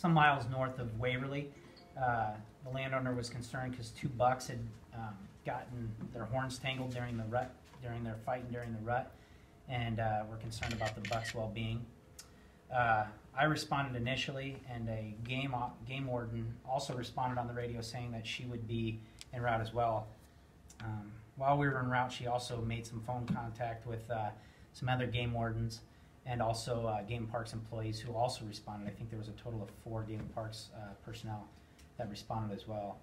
some miles north of Waverly. Uh, the landowner was concerned because two bucks had um, gotten their horns tangled during the rut, during their fighting during the rut, and uh, were concerned about the buck's well-being. Uh, I responded initially, and a game game warden also responded on the radio saying that she would be en route as well. Um, while we were en route, she also made some phone contact with uh, some other game wardens and also uh, Game Parks employees who also responded. I think there was a total of four Game Parks uh, personnel that responded as well.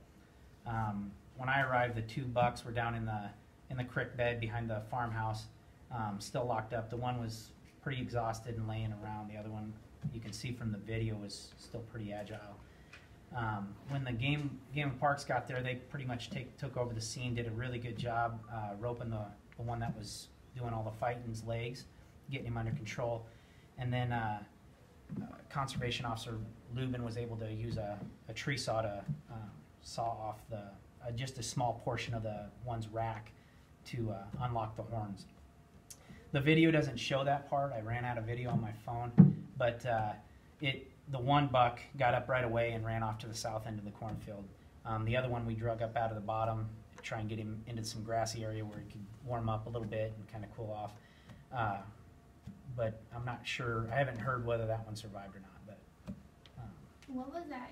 Um, when I arrived, the two bucks were down in the in the creek bed behind the farmhouse, um, still locked up. The one was pretty exhausted and laying around. The other one, you can see from the video, was still pretty agile. Um, when the game game parks got there, they pretty much take, took over the scene, did a really good job uh, roping the, the one that was doing all the fighting's legs, getting him under control, and then uh, uh, conservation officer Lubin was able to use a, a tree saw to um, saw off the uh, just a small portion of the one's rack to uh, unlock the horns. The video doesn't show that part. I ran out of video on my phone, but uh, it the one buck got up right away and ran off to the south end of the cornfield. Um, the other one we drug up out of the bottom to try and get him into some grassy area where he could warm up a little bit and kind of cool off. Uh, but I'm not sure. I haven't heard whether that one survived or not. But um, What was that